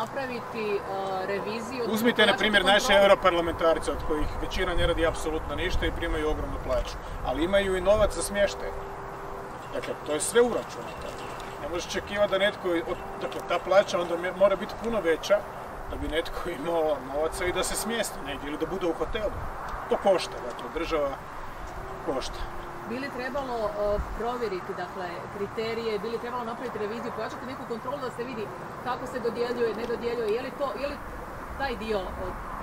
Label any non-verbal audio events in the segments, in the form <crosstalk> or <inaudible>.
napraviti uh, reviziju? Uzmite na primjer naše europarlamentarce od kojih većina ne radi apsolutno ništa i primaju ogromnu plaću. Ali imaju i novac za smještaj. Dakle, to je sve uračunato. Ne možeš očekivati da netko, od- dakle, ta plaća onda mora biti puno veća da bi netko <laughs> imao novaca i da se smjesti negdje ili da bude u hotelu. To košta, dakle, država košta. Bi li trebalo uh, provjeriti dakle, kriterije, bi li trebalo napraviti reviziju, pojačati neku kontrolu da se vidi kako se dodjeljuje, ne dodjeljuje, je li, to, je li taj dio uh,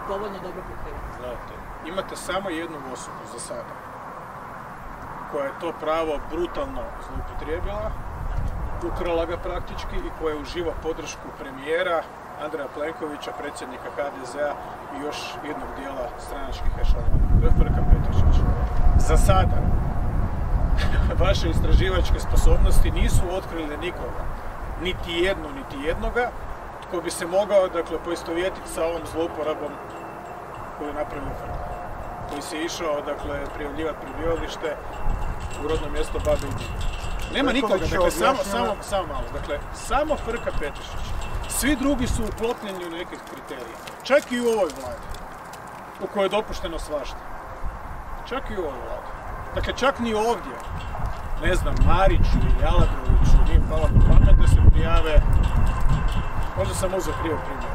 dovoljno dobro pokriven? Gledajte, imate samo jednu osobu za sada koja je to pravo brutalno zloupotrijebila, ukrala ga praktički i koja uživa podršku premijera Andreja Plenkovića, predsjednika HDZ-a i još jednog dijela stranačkih ešalona. To. Za sada vaše istraživačke sposobnosti nisu otkrile nikoga, niti jednu, niti jednoga, tko bi se mogao dakle, poistovjetiti sa ovom zlouporabom koju je napravio Frka. Koji se išao, dakle, prijavljivati prebivalište u rodno mjesto babe i. Nema nikoga, dakle, samo, samo, samo malo. Dakle, samo Frka Petrišić. Svi drugi su uklopljeni u nekih kriterija. Čak i u ovoj vladi, u kojoj je dopušteno svašta. Čak i u ovoj vladi. Dakle, čak ni ovdje, ne znam, Mariću ili Aladroviću nije palo na pamet da se prijave. Možda sam uzeo krivo primjer.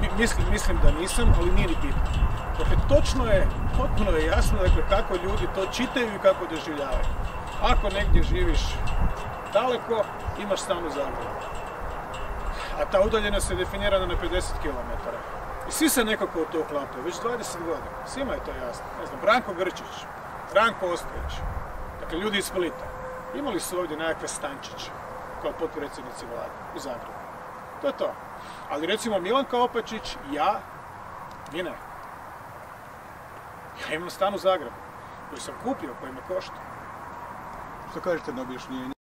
Mi- Mislim, da nisam, ali nije ni bitno. Dakle, točno je, potpuno je jasno dakle, kako ljudi to čitaju i kako doživljavaju. Ako negdje živiš daleko, imaš stan u Zagrebu. A ta udaljenost je definirana na 50 km. I svi se nekako u to uklapaju, već 20 godina. Svima je to jasno. Ne znam, Branko Grčić, Branko Ostojić, dakle ljudi iz Splita, imali su ovdje nekakve stančiće kao potpredsjednici vlade u Zagrebu. To je to. Ali recimo Milanka Opačić, ja, mi ne. Ja imam stan u Zagrebu, koji sam kupio, koji me košta. Što kažete na objašnjenje?